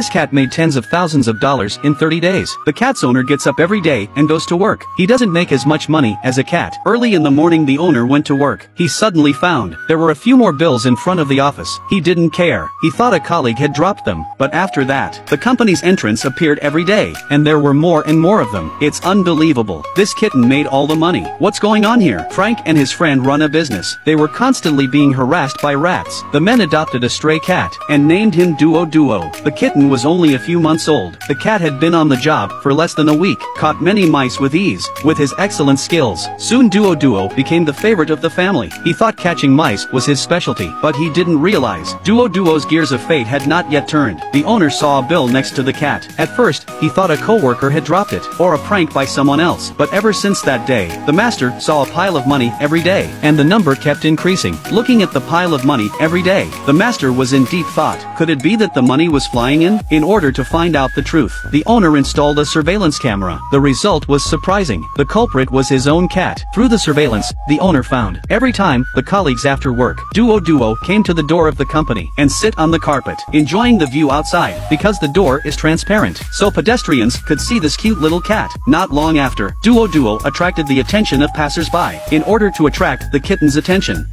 This cat made tens of thousands of dollars in 30 days. The cat's owner gets up every day and goes to work. He doesn't make as much money as a cat. Early in the morning the owner went to work. He suddenly found there were a few more bills in front of the office. He didn't care. He thought a colleague had dropped them. But after that, the company's entrance appeared every day, and there were more and more of them. It's unbelievable. This kitten made all the money. What's going on here? Frank and his friend run a business. They were constantly being harassed by rats. The men adopted a stray cat and named him Duo Duo. The kitten was only a few months old. The cat had been on the job for less than a week, caught many mice with ease. With his excellent skills, soon Duo Duo became the favorite of the family. He thought catching mice was his specialty, but he didn't realize Duo Duo's gears of fate had not yet turned. The owner saw a bill next to the cat. At first, he thought a coworker had dropped it, or a prank by someone else. But ever since that day, the master saw a pile of money every day, and the number kept increasing. Looking at the pile of money every day, the master was in deep thought. Could it be that the money was flying in? In order to find out the truth, the owner installed a surveillance camera. The result was surprising. The culprit was his own cat. Through the surveillance, the owner found every time the colleagues after work, Duo Duo came to the door of the company and sit on the carpet, enjoying the view outside because the door is transparent. So pedestrians could see this cute little cat. Not long after, Duo Duo attracted the attention of passersby. In order to attract the kitten's attention,